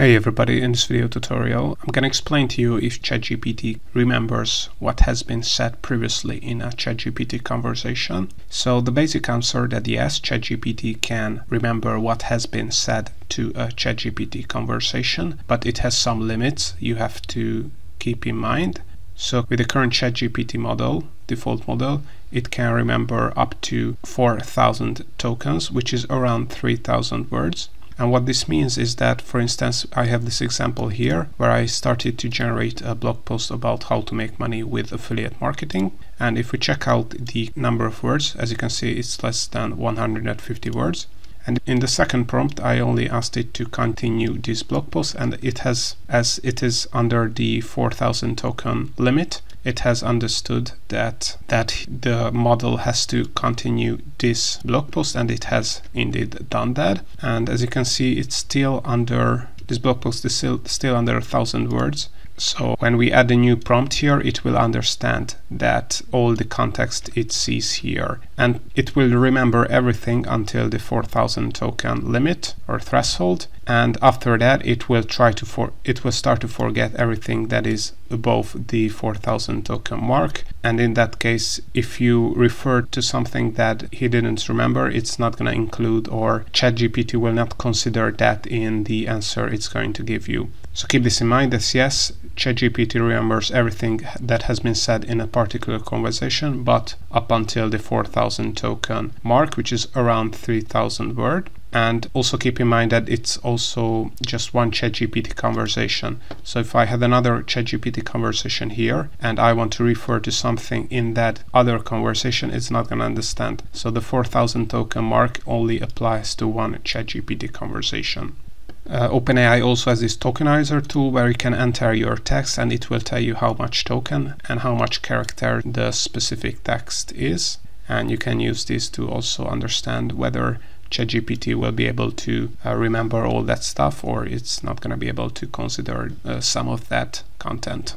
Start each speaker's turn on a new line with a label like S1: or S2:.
S1: Hey everybody, in this video tutorial I'm to explain to you if ChatGPT remembers what has been said previously in a ChatGPT conversation. So the basic answer that yes, ChatGPT can remember what has been said to a ChatGPT conversation, but it has some limits you have to keep in mind. So with the current ChatGPT model, default model, it can remember up to 4000 tokens, which is around 3000 words. And what this means is that, for instance, I have this example here where I started to generate a blog post about how to make money with affiliate marketing. And if we check out the number of words, as you can see, it's less than 150 words. And in the second prompt, I only asked it to continue this blog post and it has, as it is under the 4000 token limit, it has understood that that the model has to continue this blog post and it has indeed done that. And as you can see it's still under this blog post is still, still under a thousand words so when we add a new prompt here, it will understand that all the context it sees here. And it will remember everything until the 4000 token limit or threshold. And after that, it will try to for it will start to forget everything that is above the 4000 token mark. And in that case, if you refer to something that he didn't remember, it's not going to include or ChatGPT will not consider that in the answer it's going to give you. So keep this in mind that yes, ChatGPT remembers everything that has been said in a particular conversation, but up until the 4000 token mark, which is around 3000 word. And also keep in mind that it's also just one ChatGPT conversation. So if I had another ChatGPT conversation here and I want to refer to something in that other conversation, it's not going to understand. So the 4000 token mark only applies to one ChatGPT conversation. Uh, OpenAI also has this tokenizer tool where you can enter your text and it will tell you how much token and how much character the specific text is. And you can use this to also understand whether ChatGPT will be able to uh, remember all that stuff or it's not going to be able to consider uh, some of that content.